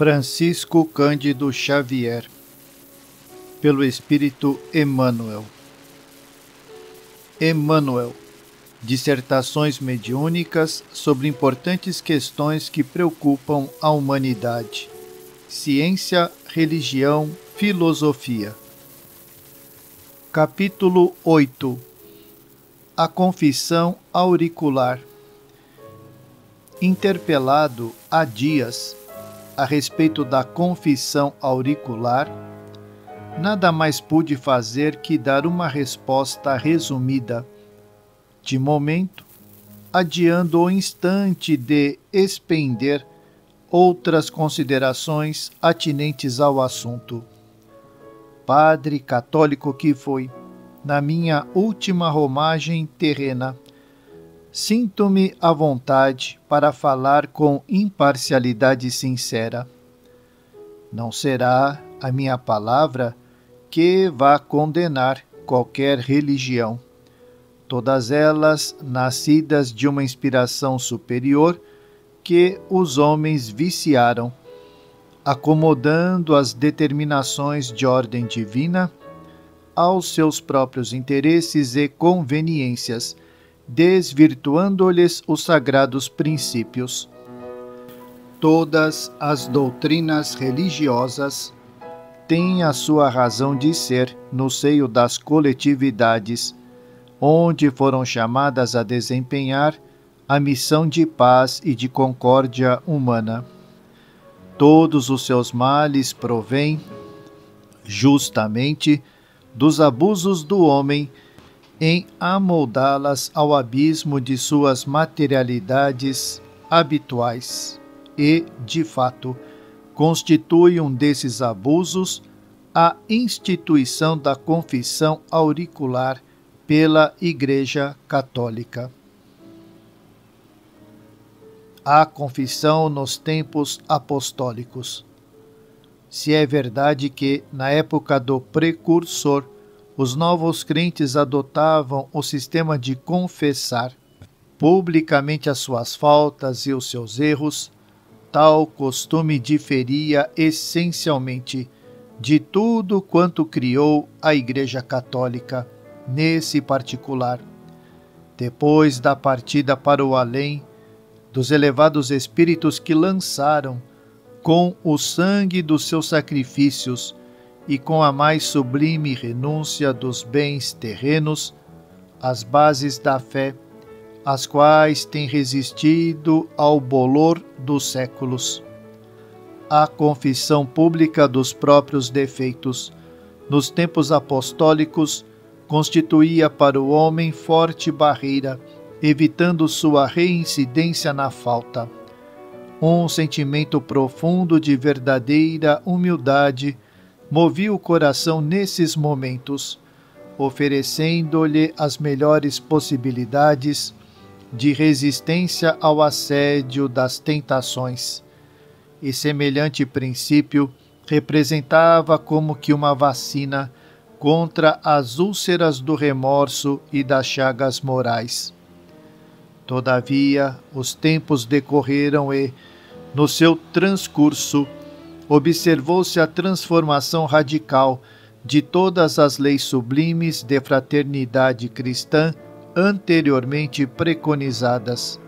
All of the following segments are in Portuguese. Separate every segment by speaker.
Speaker 1: Francisco Cândido Xavier, pelo Espírito Emmanuel. Emmanuel, dissertações mediúnicas sobre importantes questões que preocupam a humanidade. Ciência, religião, filosofia. Capítulo 8 A Confissão Auricular. Interpelado há dias a respeito da confissão auricular, nada mais pude fazer que dar uma resposta resumida. De momento, adiando o instante de expender outras considerações atinentes ao assunto. Padre católico que foi, na minha última romagem terrena, Sinto-me à vontade para falar com imparcialidade sincera. Não será a minha palavra que vá condenar qualquer religião, todas elas nascidas de uma inspiração superior que os homens viciaram, acomodando as determinações de ordem divina aos seus próprios interesses e conveniências desvirtuando-lhes os sagrados princípios. Todas as doutrinas religiosas têm a sua razão de ser no seio das coletividades, onde foram chamadas a desempenhar a missão de paz e de concórdia humana. Todos os seus males provêm, justamente, dos abusos do homem em amoldá-las ao abismo de suas materialidades habituais e, de fato, constitui um desses abusos a instituição da confissão auricular pela Igreja Católica. A confissão nos tempos apostólicos. Se é verdade que, na época do precursor, os novos crentes adotavam o sistema de confessar publicamente as suas faltas e os seus erros. Tal costume diferia essencialmente de tudo quanto criou a Igreja Católica, nesse particular. Depois da partida para o além, dos elevados espíritos que lançaram, com o sangue dos seus sacrifícios, e com a mais sublime renúncia dos bens terrenos, as bases da fé, as quais têm resistido ao bolor dos séculos. A confissão pública dos próprios defeitos, nos tempos apostólicos, constituía para o homem forte barreira, evitando sua reincidência na falta. Um sentimento profundo de verdadeira humildade movia o coração nesses momentos, oferecendo-lhe as melhores possibilidades de resistência ao assédio das tentações. E semelhante princípio representava como que uma vacina contra as úlceras do remorso e das chagas morais. Todavia, os tempos decorreram e, no seu transcurso, observou-se a transformação radical de todas as leis sublimes de fraternidade cristã anteriormente preconizadas.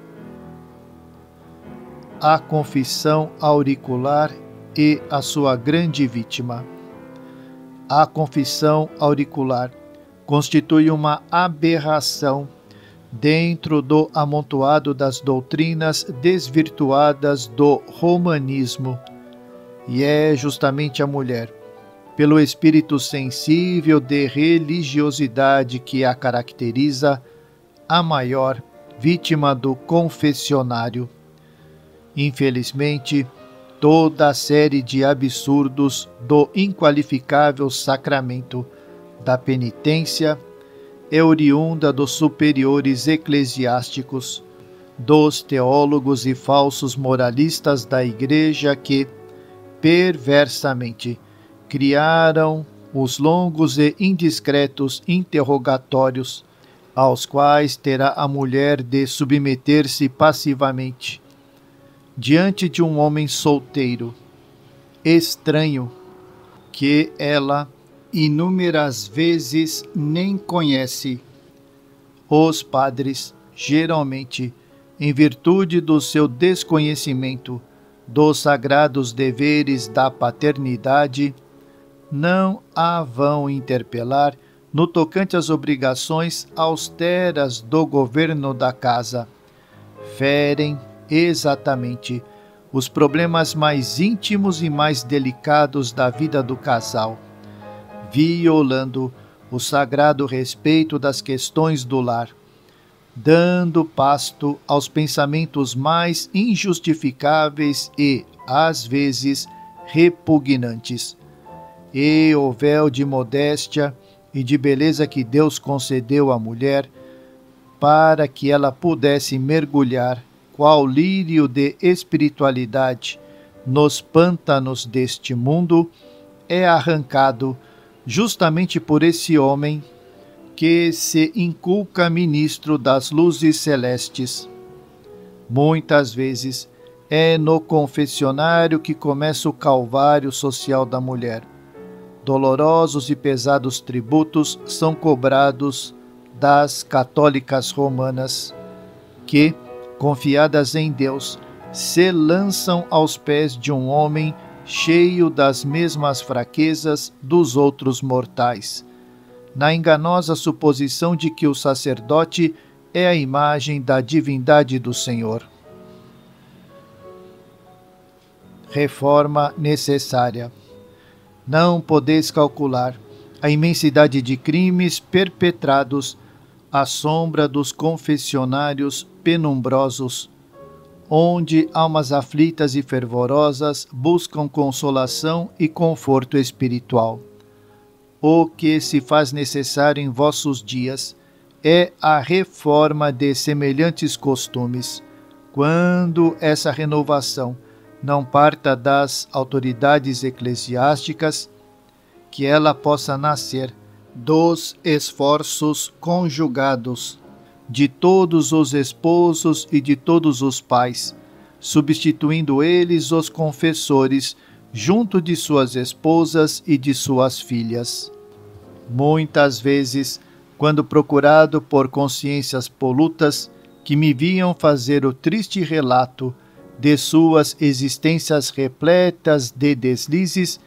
Speaker 1: A confissão auricular e a sua grande vítima. A confissão auricular constitui uma aberração dentro do amontoado das doutrinas desvirtuadas do romanismo e é justamente a mulher, pelo espírito sensível de religiosidade que a caracteriza, a maior vítima do confessionário. Infelizmente, toda a série de absurdos do inqualificável sacramento da penitência é oriunda dos superiores eclesiásticos, dos teólogos e falsos moralistas da Igreja que, perversamente criaram os longos e indiscretos interrogatórios aos quais terá a mulher de submeter-se passivamente diante de um homem solteiro, estranho que ela inúmeras vezes nem conhece. Os padres, geralmente, em virtude do seu desconhecimento dos sagrados deveres da paternidade, não a vão interpelar no tocante às obrigações austeras do governo da casa. Ferem exatamente os problemas mais íntimos e mais delicados da vida do casal, violando o sagrado respeito das questões do lar, dando pasto aos pensamentos mais injustificáveis e, às vezes, repugnantes. E o véu de modéstia e de beleza que Deus concedeu à mulher, para que ela pudesse mergulhar qual lírio de espiritualidade nos pântanos deste mundo, é arrancado justamente por esse homem que se inculca ministro das luzes celestes. Muitas vezes é no confessionário que começa o calvário social da mulher. Dolorosos e pesados tributos são cobrados das católicas romanas, que, confiadas em Deus, se lançam aos pés de um homem cheio das mesmas fraquezas dos outros mortais, na enganosa suposição de que o sacerdote é a imagem da divindade do Senhor. Reforma necessária. Não podeis calcular a imensidade de crimes perpetrados à sombra dos confessionários penumbrosos, onde almas aflitas e fervorosas buscam consolação e conforto espiritual. O que se faz necessário em vossos dias é a reforma de semelhantes costumes, quando essa renovação não parta das autoridades eclesiásticas, que ela possa nascer dos esforços conjugados de todos os esposos e de todos os pais, substituindo eles os confessores junto de suas esposas e de suas filhas. Muitas vezes, quando procurado por consciências polutas que me viam fazer o triste relato de suas existências repletas de deslizes,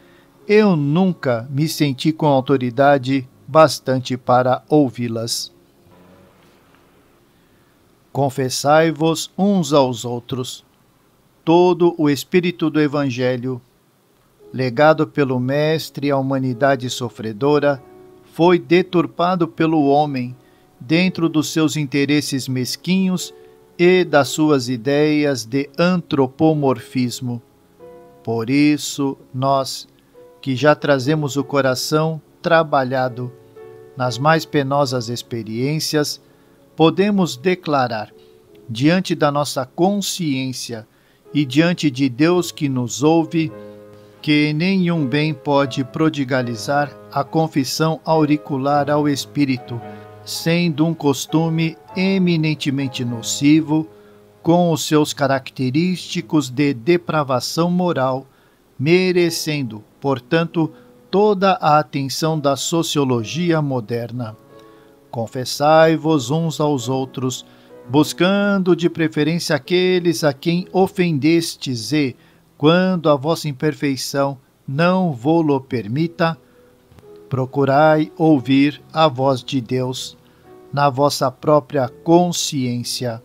Speaker 1: eu nunca me senti com autoridade bastante para ouvi-las. Confessai-vos uns aos outros. Todo o espírito do Evangelho, legado pelo Mestre à humanidade sofredora, foi deturpado pelo homem dentro dos seus interesses mesquinhos e das suas ideias de antropomorfismo. Por isso, nós, que já trazemos o coração trabalhado nas mais penosas experiências, podemos declarar, diante da nossa consciência e diante de Deus que nos ouve, que nenhum bem pode prodigalizar a confissão auricular ao Espírito, sendo um costume eminentemente nocivo, com os seus característicos de depravação moral, merecendo, portanto, toda a atenção da sociologia moderna. Confessai-vos uns aos outros, buscando de preferência aqueles a quem ofendestes e, quando a vossa imperfeição não vô-lo permita, procurai ouvir a voz de Deus na vossa própria consciência.